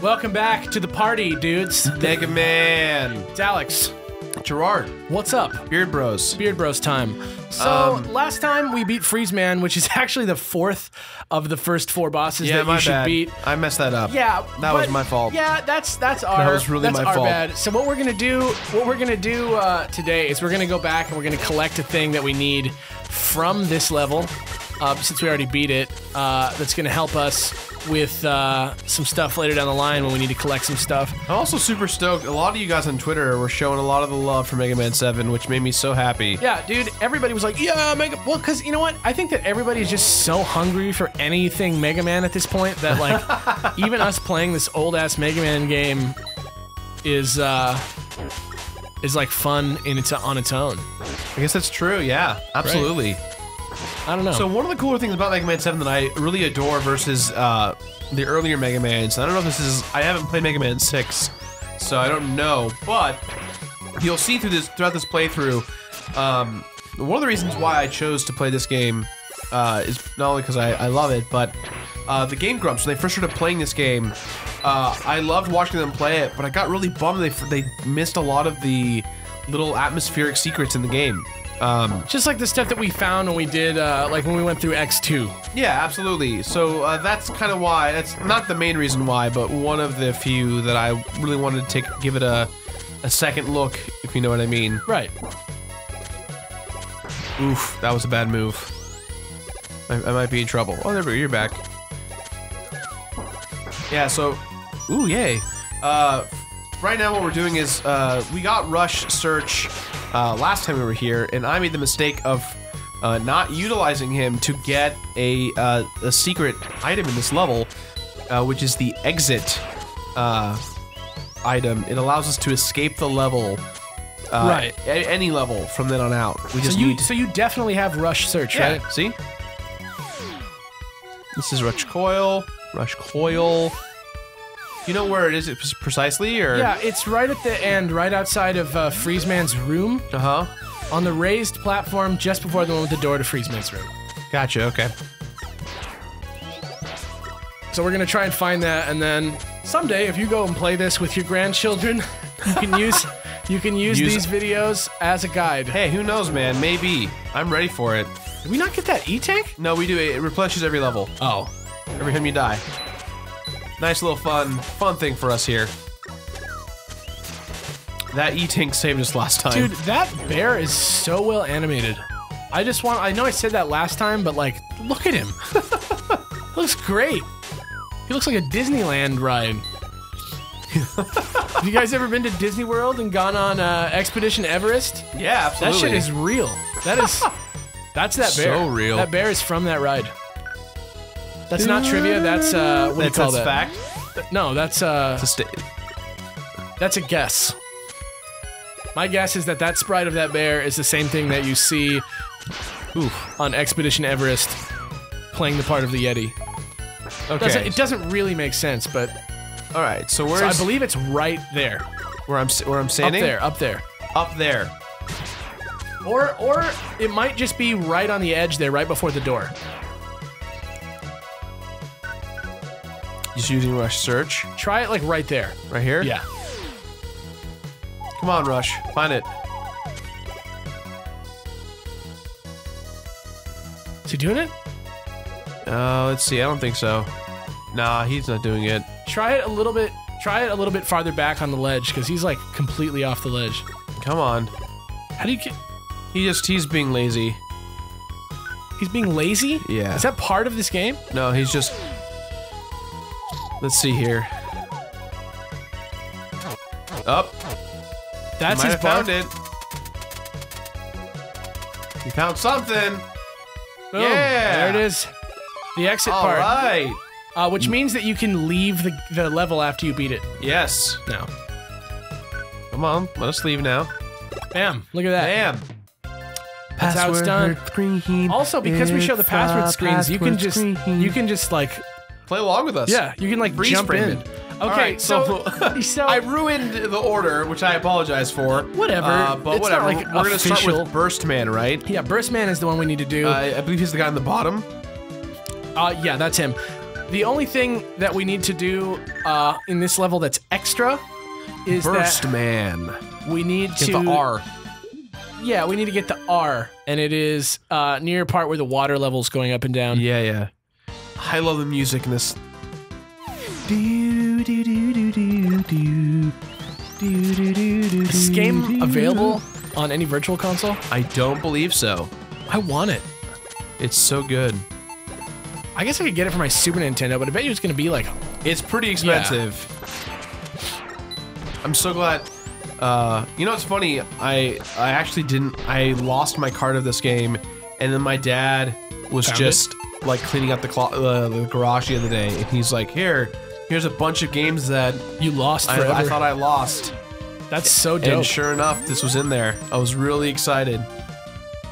Welcome back to the party, dudes. Mega Man. It's Alex. Jirard. What's up? Beard Bros. Beard Bros time. So Um, last time we beat Freeze Man, which is actually the fourth of the first four bosses Yeah, that you should bad. beat. I messed that up. Yeah, That was my fault. Yeah, that's that's our that was really that's my our fault. bad. So what we're gonna do, what we're gonna do uh, today is we're gonna go back and we're gonna collect a thing that we need from this level, uh, since we already beat it. Uh, that's gonna help us with uh, some stuff later down the line when we need to collect some stuff. I'm also super stoked. A lot of you guys on Twitter were showing a lot of the love for Mega Man 7, which made me so happy. Yeah, dude, everybody was like, yeah, Mega. Well, because you know what? I think that everybody's just so hungry for anything Mega Man at this point that, like, even us playing this old ass Mega Man game is, uh, is like fun in its on its own. I guess that's true. Yeah, absolutely. I don't know. So one of the cooler things about Mega Man 7 that I really adore versus uh, the earlier Mega Mans, I don't know if this is I haven't played Mega Man 6, so I don't know, but you'll see through this throughout this playthrough, um, one of the reasons why I chose to play this game uh, is not only because I, I love it, but uh, the Game Grumps when they first started playing this game, uh, I loved watching them play it, but I got really bummed they they missed a lot of the little atmospheric secrets in the game. Um, just like the stuff that we found when we did, uh, like when we went through X2. Yeah, absolutely. So uh, that's kind of why. That's not the main reason why, but one of the few that I really wanted to take, give it a, a second look, if you know what I mean. Right. Oof, that was a bad move. I, I might be in trouble. Oh, there we go. You're back. Yeah. So, ooh, yay. Uh, right now, what we're doing is uh, we got rush search uh, last time we were here, and I made the mistake of uh, not utilizing him to get a uh, a secret item in this level, uh, which is the exit uh, item. It allows us to escape the level. Uh, Right. any level from then on out. We just So you, so you definitely have Rush Search, yeah, right? see? This is Rush Coil. Rush Coil. You know where it is precisely, or? Yeah, it's right at the end, right outside of uh, Freeze Man's room, Uh huh. on the raised platform just before the one with the door to Freeze Man's room. Gotcha. Okay. So we're gonna try and find that, and then someday, if you go and play this with your grandchildren, you can use you can use, Use- these videos as a guide. Hey, who knows, man? Maybe. I'm ready for it. Did we not get that E tank? No, we do. It replenishes every level. Oh, Every time you die. Nice little fun, fun thing for us here. That E-Tank saved us last time. dude, that bear is so well animated. I just want. I know I said that last time, but like, look at him. looks great. He looks like a Disneyland ride. Have you guys ever been to Disney World and gone on uh, Expedition Everest? Yeah, absolutely. That shit is real. That is. That's that bear. So real. That bear is from that ride. That's not trivia. That's uh, what do you call that? fact. No, that's uh, It's a sta- that's a guess. My guess is that that sprite of that bear is the same thing that you see oof, on Expedition Everest playing the part of the Yeti. okay. Doesn't, it doesn't really make sense, but All right. So so I where's believe it's right there. where I'm s- where I'm Up standing? there, up there. Up there. Or or it might just be right on the edge there, right before the door. Just using Rush Search Try it like right there. right here. Yeah. Come on, Rush. Find it. Is he doing it? Uh, let's see. I don't think so. Nah, he's not doing it. Try it a little bit. Try it a little bit farther back on the ledge because he's like completely off the ledge. Come on. How do you get? He just he's being lazy. He's being lazy. Yeah. Is that part of this game? No, he's just. Let's see here. Up. That's his have bar. found it. He found something. Boom. Yeah. There it is. The exit All part. right. Uh, which means that you can leave the, the level after you beat it. Yes. Now. Come on. Let us leave now. Bam. Look at that. Bam. That's how it's done. Screen. Also, because we show the password a screens, you can just screen. you can just like play along with us. yeah, you can like Freeze jump in. it. Okay, right, so so- so I ruined the order, which I apologize for. Whatever. Uh, but It's not, whatever. like, We're gonna start with Burst Man, right? yeah, Burst Man is the one we need to do. Uh, I believe he's the guy on the bottom. Uh, yeah, that's him. The only thing that we need to do uh, in this level that's extra is Burst that Man. we need Get to the R. Yeah, we need to get the R, and it is uh, near a part where the water level's going up and down. Yeah, yeah. I love the music in this. Is this game available on any virtual console? I don't believe so. I want it. It's so good. I guess I could get it for my Super Nintendo, but I bet you it's going to be like It's pretty expensive. I'm so glad. Uh, you know what's funny? I I actually didn't. I lost my card of this game, and then my dad was Found just like cleaning up the clo- uh, the garage the other day, and he's like, "Here, here's a bunch of games that you lost I, forever. I thought I lost." that's so dope. And sure enough, this was in there. I was really excited.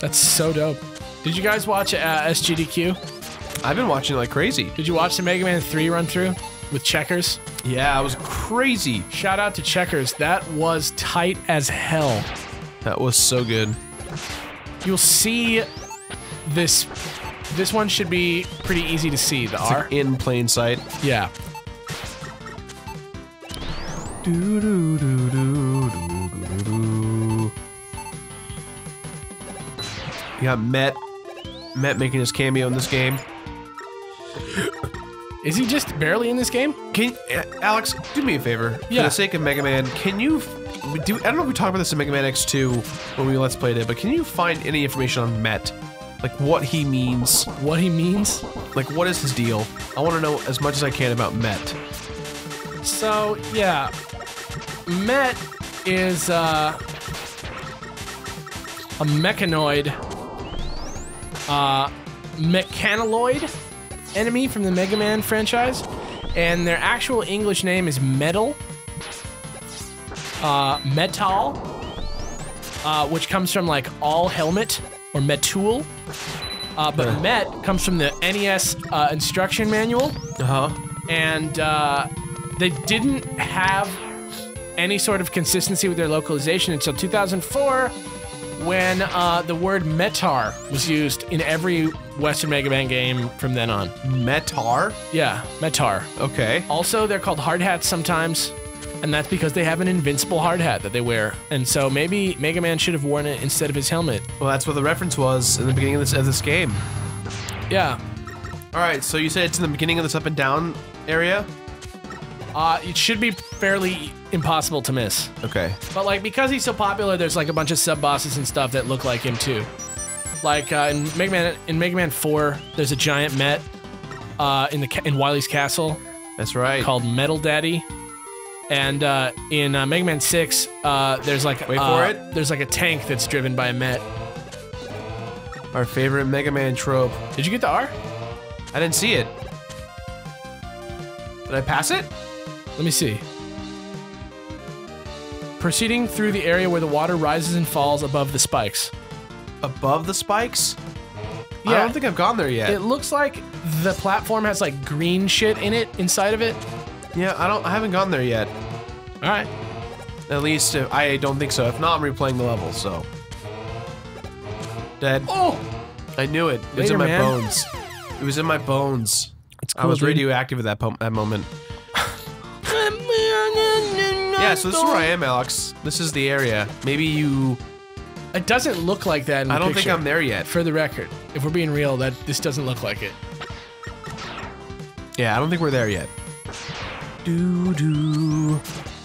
that's so dope. Did you guys watch uh, SGDQ? I've been watching it like crazy. Did you watch the Mega Man 3 run through with Checkers? Yeah, I was crazy. Shout out to Checkers. That was tight as hell. That was so good. You'll see this. This one should be pretty easy to see. The It's R. like in plain sight. Yeah. Do, do, do, do, do, do, You got Met. Met making his cameo in this game. Is he just barely in this game? Can uh, Alex do me a favor? Yeah. For the sake of Mega Man, can you do? I don't know if we talked about this in Mega Man X2 when we let's played it, but can you find any information on Met? Like what he means? What he means? Like what is his deal? I want to know as much as I can about Met. So yeah, Met is uh, a mechanoid, uh, mechanaloid enemy from the Mega Man franchise, and their actual English name is Metal, uh, Metal, uh, which comes from like all helmet or Metul. Uh, but Huh. Met comes from the NES uh, instruction manual Uh huh. and uh, they didn't have any sort of consistency with their localization until 2004 when uh, the word Mettaur was used in every Western Mega Man game from then on. Mettaur. Yeah, Mettaur. Okay. Also, they're called hard hats sometimes, and that's because they have an invincible hard hat that they wear. And so maybe Mega Man should have worn it instead of his helmet. Well, that's what the reference was in the beginning of this of this game. Yeah. All right. So you said it's in the beginning of this up and down area. Uh, it should be fairly impossible to miss. Okay. But like because he's so popular, there's like a bunch of sub bosses and stuff that look like him too. Like uh, in Mega Man in Mega Man 4, there's a giant Met uh, in the ca- in Wily's castle That's right. called Metal Daddy. And uh, in uh, Mega Man 6, uh, there's like Wait uh, for it. There's like a tank that's driven by a Met. Our favorite Mega Man trope. Did you get the R? I didn't see it. Did I pass it? Let me see. Proceeding through the area where the water rises and falls above the spikes. Above the spikes? Yeah. I don't think I've gone there yet. It looks like the platform has like green shit in it inside of it. yeah, I don't. I haven't gone there yet. All right. At least if, I don't think so. If not, I'm replaying the level. So dead. Oh, I knew it. It was Later, in my man. bones. It was in my bones. it's I was radioactive at that po- that moment. Yeah, so this is where I am, Alex. This is the area. Maybe you. It doesn't look like that. In the I don't think. I'm there yet. For the record, if we're being real, that this doesn't look like it. Yeah, I don't think we're there yet. Do do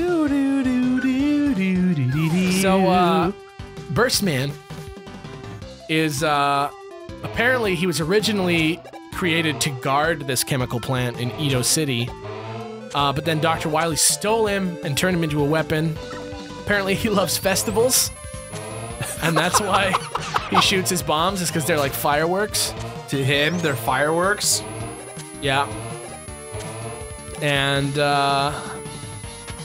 do do do do do do do. So, uh, Burstman is uh, apparently he was originally created to guard this chemical plant in Edo City, uh, but then Dr. Wily stole him and turned him into a weapon. Apparently, he loves festivals, and that's why he shoots his bombs. Is because they're like fireworks. to him, they're fireworks. Yeah. And uh,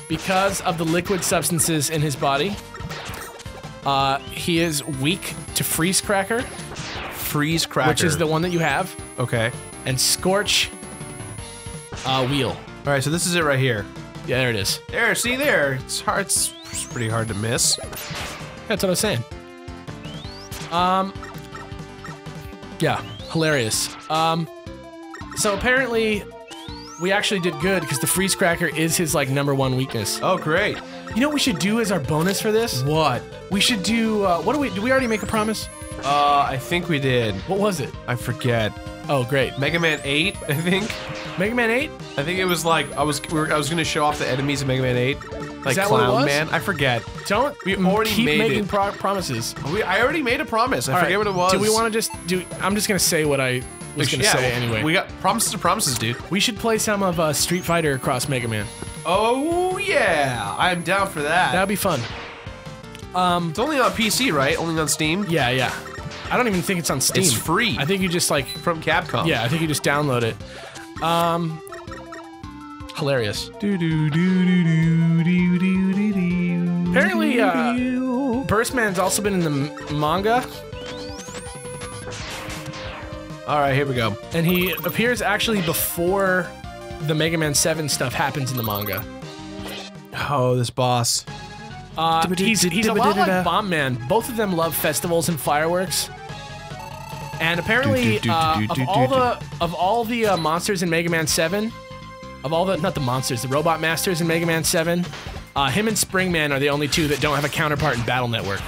because of the liquid substances in his body, uh, he is weak to Freeze Cracker, Freeze Cracker. which is the one that you have, okay. and Scorch uh, Wheel. All right, so this is it right here. Yeah, there it is. There, see there. It's hard. It's pretty hard to miss. That's what I was saying. Um, yeah, hilarious. Um, so apparently, we actually did good because the freeze cracker is his like number one weakness. Oh, great. You know what we should do as our bonus for this? What? We should do. Uh, what do we? Do we already make a promise? Uh, I think we did. What was it? I forget. Oh, great. Mega Man 8, I think. Mega Man Eight. I think it was like I was we were, I was gonna show off the enemies of Mega Man 8. Like that what it Clown? Man. I forget. Don't We already keep made making pro- promises. We, I already made a promise. I All forget right, what it was. Do we want to just do? I'm just gonna say what I was gonna Yeah, say anyway. We got promises to promises, dude. We should play some of uh, Street Fighter across Mega Man. Oh yeah, I'm down for that. That'd be fun. Um, it's only on PC, right? Only on Steam. Yeah, yeah. I don't even think it's on Steam. It's free. I think you just like from Capcom. yeah, I think you just download it. Um hilarious. Apparently uh Burstman's also been in the manga All right, here we go. and he appears actually before the Mega Man 7 stuff happens in the manga. Oh, this boss. Uh, he's, he's a lot like Bomb Man. Both of them love festivals and fireworks. And apparently, uh, of all the of all the uh, monsters in Mega Man Seven, of all the not the monsters, the robot masters in Mega Man Seven, uh, him and Springman are the only two that don't have a counterpart in Battle Network.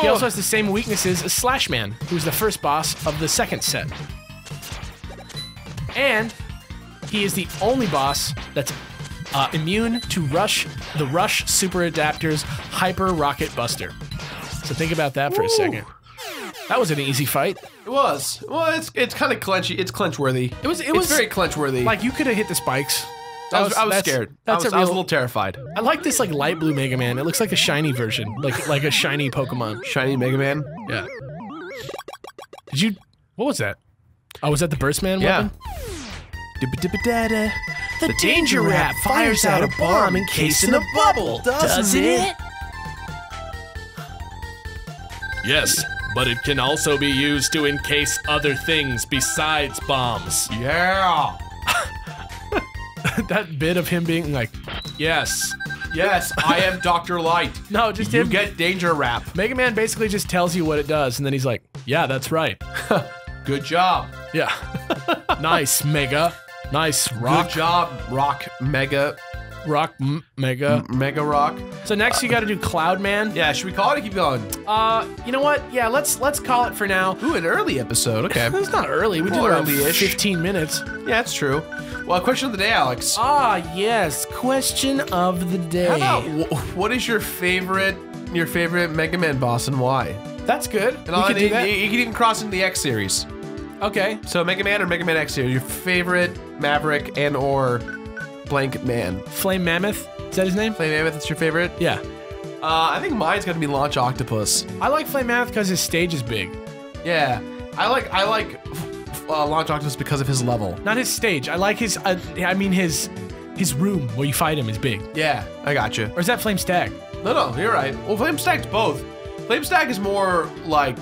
He also has the same weaknesses as Slashman, who's the first boss of the second set. And he is the only boss that's uh, immune to Rush, the Rush Super Adapter's Hyper Rocket Buster. So think about that for a second. That was an easy fight. It was. Well, it's it's kind of clenchy. It's clench worthy. It was. It It's was very clench worthy. like you could have hit the spikes. I was, I was scared. That's I was, a I was a little terrified. I like this like light blue Mega Man. It looks like a shiny version, like like a shiny Pokemon. Shiny Mega Man. Yeah. Did you? What was that? Oh, was that the Burst Man Yeah. weapon? The Danger Wrap fires out a bomb encased in a bubble, doesn't it? Yes, but it can also be used to encase other things besides bombs. Yeah. that bit of him being like, yes. Yes, I am Doctor Light. No, just You him. get Danger Wrap. Mega Man basically just tells you what it does, and then he's like, yeah, that's right. Good job. Yeah. nice, Mega. Nice, Rock. Good job, Rock Mega Rock, m- Mega. Mega Rock. So next you got to do Cloud Man. Yeah, should we call it or keep going? Uh, you know what? Yeah, let's let's call it for now. Ooh, an early episode. Okay. It's not early. We Well, early-ish. 15 minutes. yeah, that's true. Well, question of the day, Alex. Ah, yes. Question of the day. How about wh- what is your favorite your favorite Mega Man boss and why? That's good. And we can do you, that. you can even cross into the X series. Okay. So Mega Man or Mega Man X series, your favorite Maverick and or blank man. Flame Mammoth. Is that his name? Flame Mammoth, that's your favorite? Yeah. Uh, I think mine's gonna be Launch Octopus. I like Flame Mammoth because his stage is big. Yeah, I like I like uh, Launch Octopus because of his level. Not his stage. I like his. Uh, I mean his his room where you fight him is big. Yeah, I got you. Or is that Flame Stag? No, no, you're right. Well, Flame Stag's both. Flame Stack is more like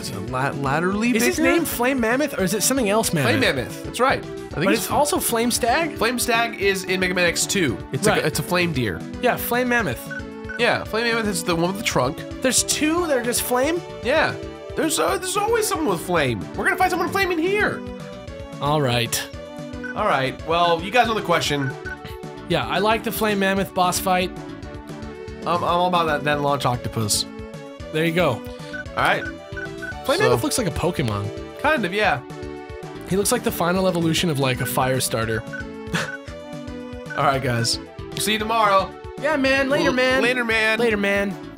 is it la- laterally Is his bigger? name Flame Mammoth or is it something else Mammoth? Flame Mammoth? That's right. I think But it's also Flame Stag? Flame Stag is in Mega Man X2. It's Right. a, it's a flame deer. Yeah, Flame Mammoth. Yeah, Flame Mammoth is the one with the trunk. There's two that are just flame? Yeah. There's uh, there's always someone with flame. We're gonna find someone with flame in here. All right. All right. Well, you guys know the question. Yeah, I like the Flame Mammoth boss fight. Um, I'm all about that, that launch octopus. There you go. All right. Flame So- Mammoth looks like a Pokemon. Kind of, yeah. He looks like the final evolution of like a fire starter. All right, guys. See you tomorrow. Yeah, man. Later, man. Later, man. Later, man.